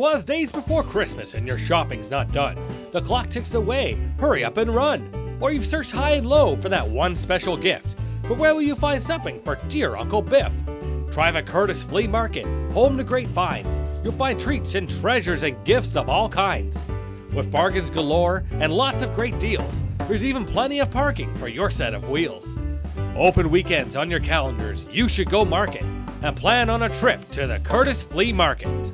'Twas days before Christmas and your shopping's not done. The clock ticks away, hurry up and run. Or you've searched high and low for that one special gift. But where will you find something for dear Uncle Biff? Try the Courtice Flea Market, home to great finds. You'll find treats and treasures and gifts of all kinds. With bargains galore and lots of great deals, there's even plenty of parking for your set of wheels. Open weekends on your calendars, you should go market and plan on a trip to the Courtice Flea Market.